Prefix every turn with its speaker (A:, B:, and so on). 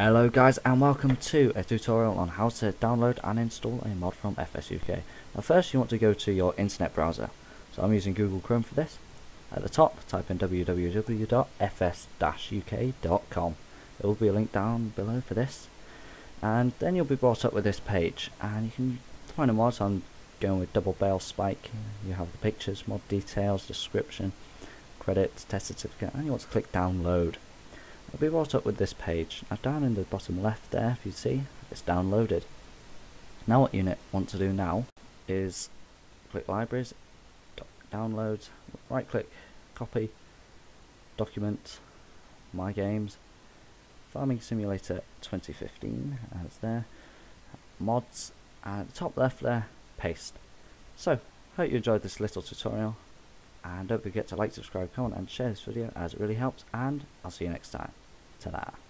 A: Hello guys and welcome to a tutorial on how to download and install a mod from FSUK. Now first you want to go to your internet browser. So I'm using Google Chrome for this. At the top type in www.fs-uk.com. There will be a link down below for this. And then you'll be brought up with this page and you can find a mod. I'm going with double bale spike. You have the pictures, mod details, description, credits, test certificate and you want to click download. I'll be brought up with this page. Now down in the bottom left there, if you see, it's downloaded. Now what you want to do now is click libraries, downloads, right click, copy, document, my games, Farming Simulator 2015 as there, mods, and top left there, paste. So, hope you enjoyed this little tutorial and don't forget to like, subscribe, comment and share this video as it really helps and I'll see you next time. Ta-da!